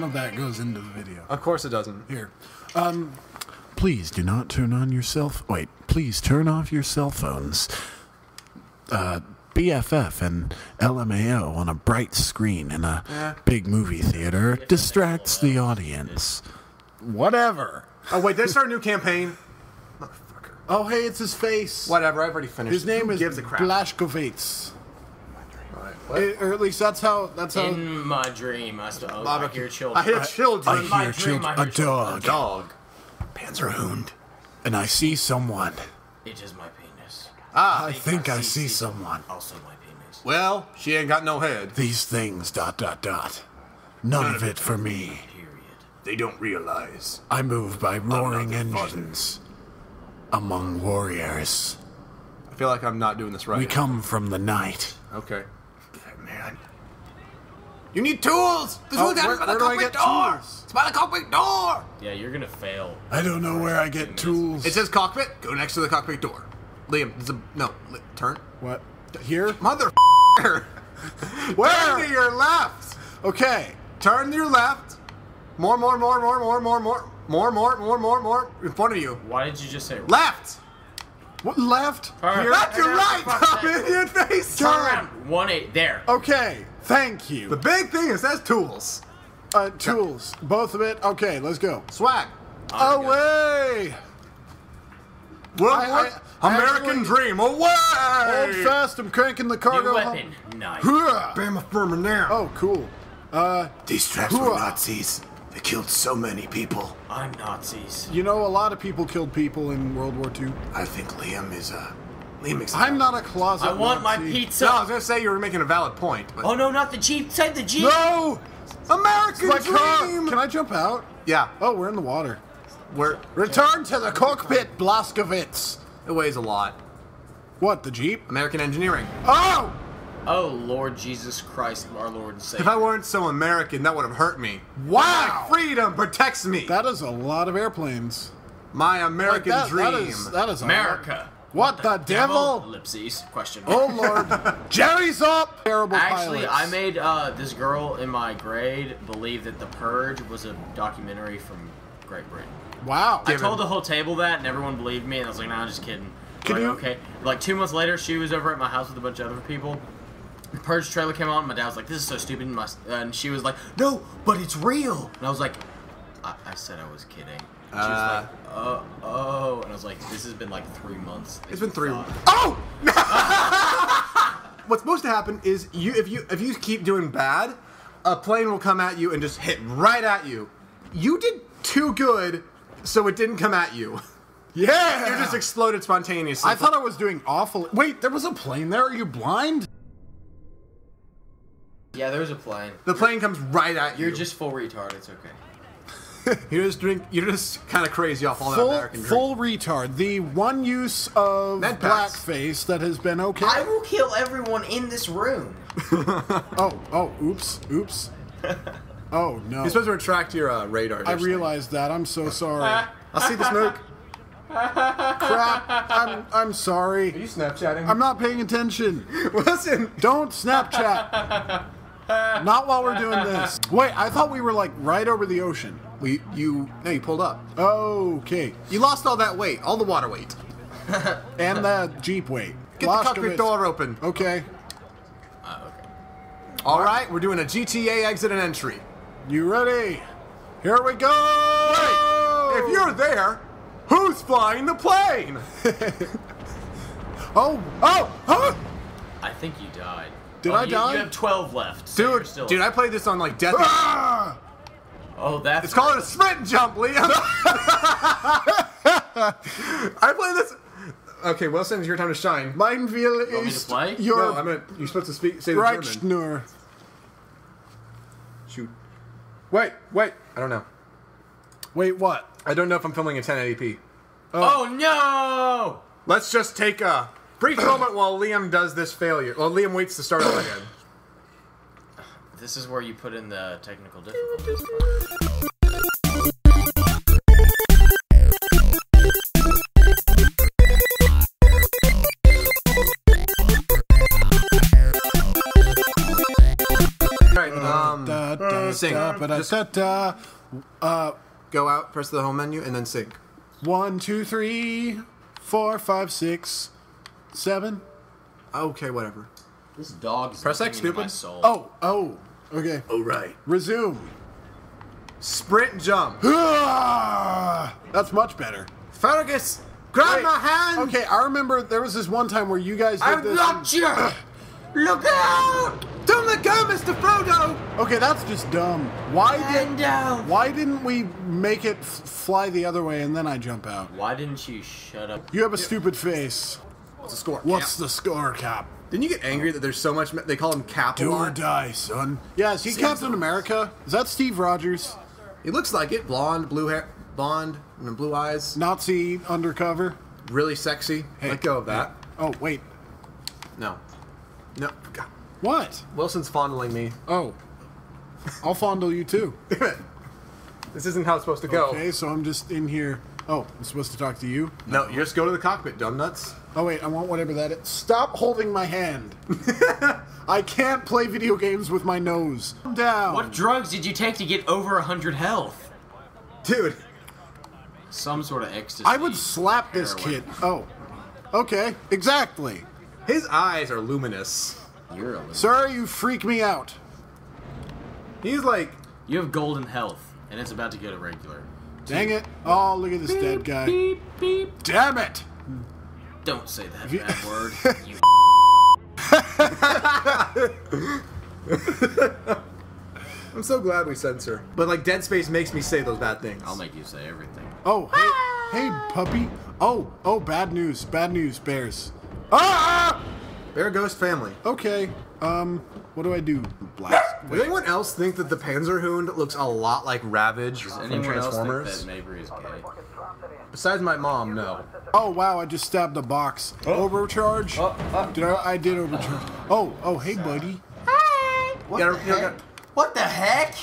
none of that goes into the video. Of course it doesn't. Here. Um, please do not turn on your cell. Wait, please turn off your cell phones. Uh, BFF and LMAO on a bright screen in a big movie theater distracts the audience. Whatever. Oh wait, I start a new campaign? Oh, hey, it's his face. Whatever, I've already finished. His name Who is gives a crap. Blazkowicz. Alright, what? Eh, or at least that's how. That's how. In my dream, I, st- oh, I Barbecue. hear children. I hear children. I my hear dream, children. I hear A children. dog. dog. Panzerhund. And I see someone. It is my penis. Ah, I think I see someone. Also my penis. well, she ain't got no head. These things, dot, dot, dot. None of it for me. Period. They don't realize. I move by roaring engines among warriors. I feel like I'm not doing this right. We come from the night. Okay. Man. You need tools! The Oh, tools down where- by the where do I cockpit get door! tools? It's by the cockpit door! Yeah, you're gonna fail. I don't know where I get tools. It says cockpit, go next to the cockpit door. Liam, there's a, no, li- turn. what? Here? Mother Where? Turn to your left! Okay. Turn to your left. More, more, more, more, more, more, more. More, more, more, more, more. In front of you. Why did you just say Left! What left? Alright. Here? Not your I right! got it. Top idiot face! Turn. One eight there. Okay. Thank you. The big thing is that's tools. Uh, tools. Both of it. Okay, let's go. Swag. Oh, Away! World I- I American actually- dream. Away! Hold fast. I'm cranking the cargo. New cargo. weapon. Nice. Hurrah! Bam a firmer now. Oh, cool. Uh, These traps were Nazis. They killed so many people. I'm Nazis. you know, a lot of people killed people in World War II. I think Liam is uh Liam makes I'm not a closet. I want my pizza. No, I was gonna say you were making a valid point, but Oh no, not the jeep. Say the jeep. No! American My car! Can I jump out? Yeah, Oh, we're in the water. we're Return to the cockpit, Blazkowicz. it weighs a lot. What, the Jeep? American engineering. Oh! Oh Lord Jesus Christ, our Lord and Savior. If I weren't so American, that would have hurt me. Wow! My freedom protects me. That is a lot of airplanes. My Like, American that, dream. that is, that is a- America. What the devil? Ellipses. Question. Oh, Lord. Jerry's up! Terrible Actually, pilots. I made uh, this girl in my grade believe that The Purge was a documentary from Great Britain. Wow. I told the whole table that, and everyone believed me, and I was like, "Nah, I'm just kidding." Can like, you- okay. Like two months later, she was over at my house with a bunch of other people. The Purge trailer came out, and My dad was like, "This is so stupid," and, my, and she was like, "No, but it's real." And I was like, "I, I said I was kidding." And she was Uh. like, "Oh, oh," and I was like, "This has been like three months." It's been three. Stop. Oh! What's supposed to happen is you if you if you keep doing bad, a plane will come at you and just hit right at you. You did too good, so it didn't come at you. Yeah! You just exploded spontaneously. I thought I was doing awful. Wait, there was a plane there? Are you blind? Yeah, there's a plane. the plane comes right at you. You're just full retard. It's okay. you just drink. You're just kind of crazy off all that Full, American drink. full retard. The one use of Med blackface that has been okay. I will kill everyone in this room. Oh, oh, oops, oops. Oh, no. You're supposed to retract your uh, radar. I realized that. I'm so sorry. I'll see the smoke. Crap. I'm, I'm sorry. Are you Snapchatting? I'm not paying attention. Listen. Don't Snapchat. Not while we're doing this. Wait, I thought we were like right over the ocean. We you no you pulled up. Okay. You lost all that weight, all the water weight. And the Jeep weight. Get the cockpit door open. Okay. Uh, okay. All right, we're doing a GTA exit and entry. You ready? Here we go! If you're there, who's flying the plane? Oh, oh, oh! I think you died. Did Oh, I you, die? You have 12 left. So you're Dude, still... dude, I played this on like death. Ah! Oh, that's... It's called a sprint jump, Liam. I play this. Okay, Wilson, it's your time to shine. Mein Will want me to ist play? No, I'm gonna. You're supposed to speak. Say the German. Reichsnur. Shoot. Wait, wait. I don't know. Wait, what? I don't know if I'm filming in 1080p. Oh, no! Let's just take a brief moment while Liam does this failure. While Liam waits to start up again. This is where you put in the technical difficulties. Alright, um. Da, da, Sing. da, ba, da, Just- da, da. Uh, Go out, press the home menu, and then sing. one, two, three, four, five, six, seven. Okay, whatever. This dog's Press X, looking my stupid. soul. Oh, oh, okay. Oh right. Resume. Sprint jump. That's much better. Fergus, grab Wait, my hand. Okay, I remember there was this one time where you guys did I've this. got you! Look out! Don't let go, Mr. Frodo. Okay, that's just dumb. Why Hand did down! why didn't we make it f- fly the other way and then I jump out? Why didn't you shut up? You have a stupid face. What's the score? What's Cap. the score, Cap? Didn't you get angry that there's so much? They call him Cap a Do or die, son. Yeah, is he Seems Captain. America? Is that Steve Rogers? He looks like it. Blonde, blue hair, blonde, and blue eyes. Nazi undercover? Really sexy. Hey, Let go of that. Oh, wait. No. No. God. What? Wilson's fondling me. Oh. I'll fondle you too. This isn't how it's supposed to go. Okay, so I'm just in here. Oh, I'm supposed to talk to you? No, you just go to the cockpit, dumb nuts. Oh wait, I want whatever that is. Stop holding my hand. I can't play video games with my nose. Calm down. What drugs did you take to get over 100 health? Dude, Some sort of ecstasy. I would slap this Heroin. kid. Oh. Okay, exactly. his eyes are luminous. You're a loser. Sir, you freak me out. He's like, You have golden health, and it's about to get to regular. Dang it. Oh, look at this dead guy. Beep, beep. Damn it. Don't say that you- bad word. You I'm so glad we censor. But like Dead Space makes me say those bad things. I'll make you say everything. Oh, hey, hey, puppy. Oh, oh, bad news. Bad news, bears. Ah! Bear Ghost family. Okay. Um, what do I do? Blast. Does anyone else think that the Panzerhund looks a lot like Ravage Does from anyone else think Transformers? that Mabry is gay? Besides my mom, no. Oh wow! I just stabbed a box. Oh. Overcharge. Oh, oh. Did I? I did overcharge. Oh, oh, hey, buddy. Hi. What the gotta- you heck? gotta- What the heck?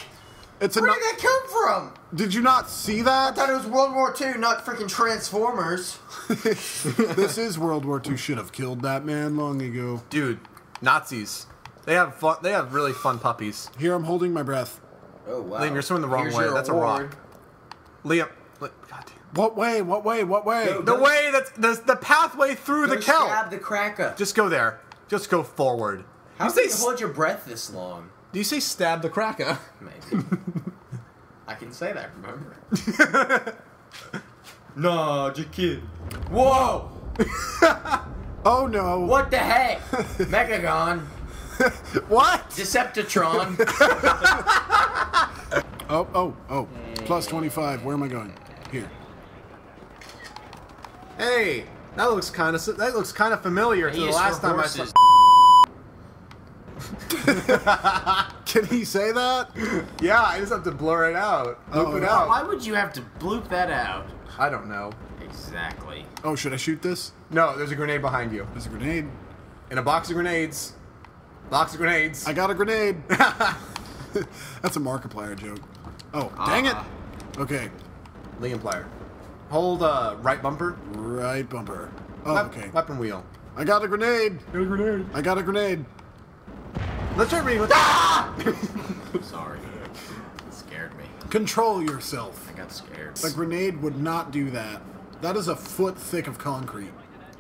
It's a. Where no- did that come from? did you not see that? I thought it was World War II, not freaking Transformers. this is World War II. Should have killed that man long ago. Dude, Nazis. They have fun. They have really fun puppies. Here, I'm holding my breath. Oh wow! Liam, you're swimming the wrong Here's way. your That's a award. rock. Liam, li- God damn. What way? What way? What way? Go, the way that's the, the pathway through Go the kelp. stab the cracker. Just go there. Just go forward. How you can you s- hold your breath this long? Do you say stab the cracker? Maybe. I can say that, remember? no, just kid. Whoa! Oh no! What the heck? Megagon. What? Decepticon. Oh, oh, oh. Plus 25. Where am I going? Here. Hey, that looks kind of that looks kind of familiar to the last for time I saw. Can he say that? Yeah, I just have to blur it out. Loop Oh, it out. Why would you have to bloop that out? I don't know. Exactly. Oh, should I shoot this? No, there's a grenade behind you. There's a grenade. In a box of grenades. Box of grenades. I got a grenade. That's a Markiplier joke. Oh, dang it. Ah. Okay. Liam Plier. Hold uh, right bumper. Right bumper. Oh, Wep- okay. Weapon wheel. I got a grenade. Got a grenade. I got a grenade. Let's try reading with. Ah! Sorry. It scared me. Control yourself. I got scared. A grenade would not do that. That is a foot thick of concrete.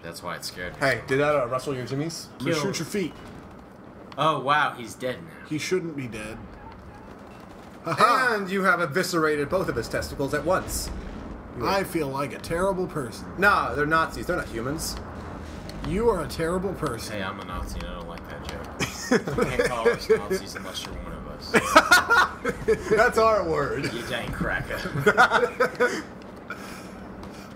That's why it scared me. hey, did that uh, rustle your jimmies? I'm gonna Kill. shoot your feet. Oh, wow, he's dead now. He shouldn't be dead. Haha. And you have eviscerated both of his testicles at once. I feel like a terrible person. Nah, they're Nazis. They're not humans. You are a terrible person. Hey, I'm a Nazi and I don't like that joke. you can't call us Nazis unless you're one of us. That's our word. You dang cracker.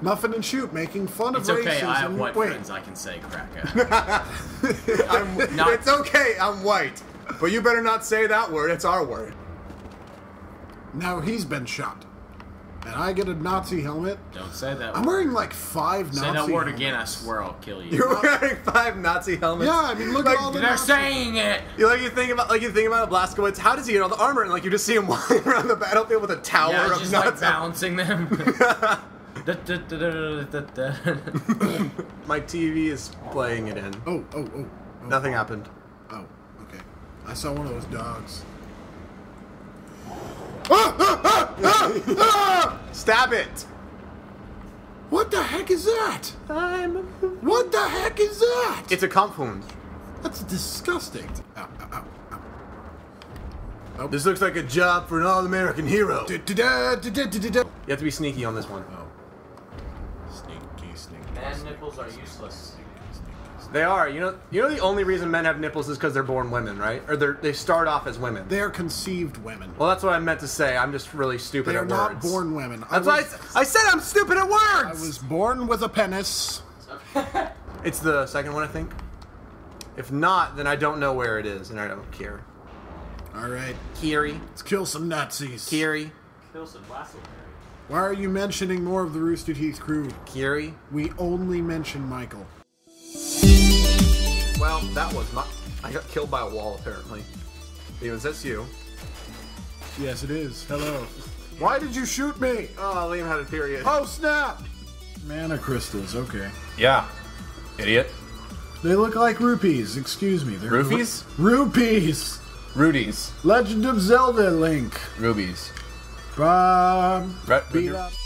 Muffin and Shoop, making fun It's of okay, racism. I have white Wait, friends, I can say cracker. I'm, Not- it's okay. I'm white, but you better not say that word. It's our word. now he's been shot, and I get a Nazi helmet. Don't say that I'm word. wearing like five Say Nazi. that word again, I helmets. swear I'll kill you. You're wearing five Nazi helmets. Yeah, I mean, look Like, at all the. They're saying it! You like you think about like you think about Blazkowicz. How does he get all the armor? And like you just see him walking around the battlefield with a tower Yeah, of just like balancing them. Da, da, da, da, da, da. My TV is playing it in. Oh, oh, oh, oh. Nothing happened. Oh, okay. I saw one of those dogs. Ah, ah, ah, ah, ah! Stab it. What the heck is that? I'm. What the heck is that? It's a Kampfhund. That's disgusting. Ow, ow, ow. This looks like a job for an all-American hero. You Da-da, da-da-da-da-da. have to be sneaky on this one. Oh. Sneaky, sneaky. Man nipples are useless. They are. You know. You know the only reason men have nipples is because they're born women, right? Or they they start off as women. They are conceived women. well, that's what I meant to say. I'm just really stupid They are not born women. That's I why I, I said I'm stupid at words. I was born with a penis. It's the second one, I think. If not, then I don't know where it is, and I don't care. All right, Kiri, let's kill some Nazis. Kiri, Kill some Blastoberry. Why are you mentioning more of the Rooster Teeth crew? Kiri. We only mention Michael. Well, that was my. I got killed by a wall apparently. Because that's you. Yes, it is. Hello. Why did you shoot me? Oh, Liam had a period. Oh, snap! Mana crystals, okay. Yeah. Idiot. They look like rupees, excuse me. They're Roofies? Rupees! Rudies. Legend of Zelda Link. Rubies. Right, Beat up.